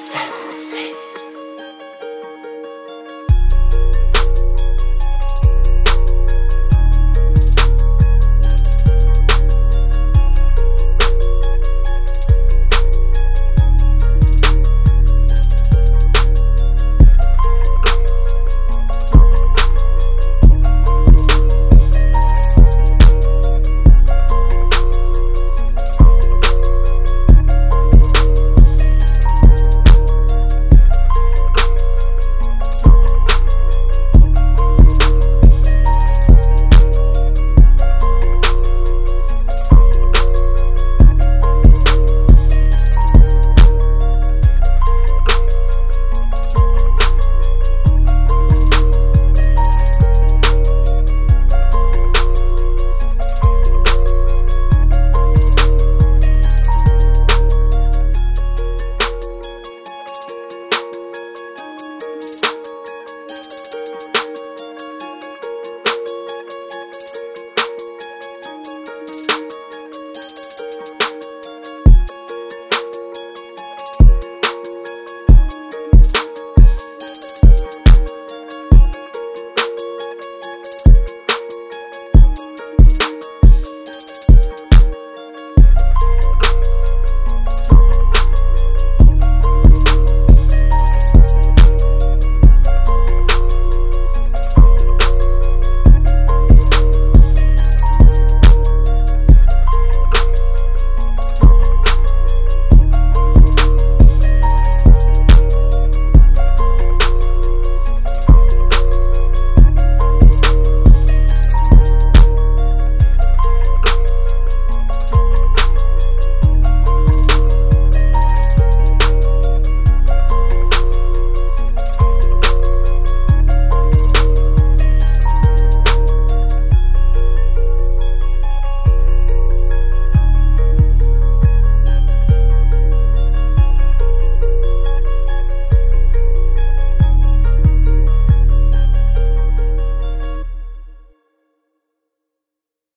sense.